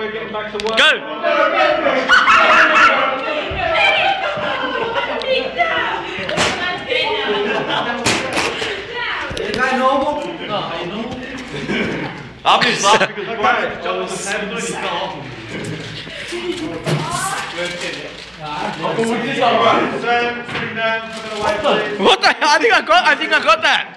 we're getting back to work. Go! I'm just laughing because Brian jumped on the What the? I think I got. I think I got that.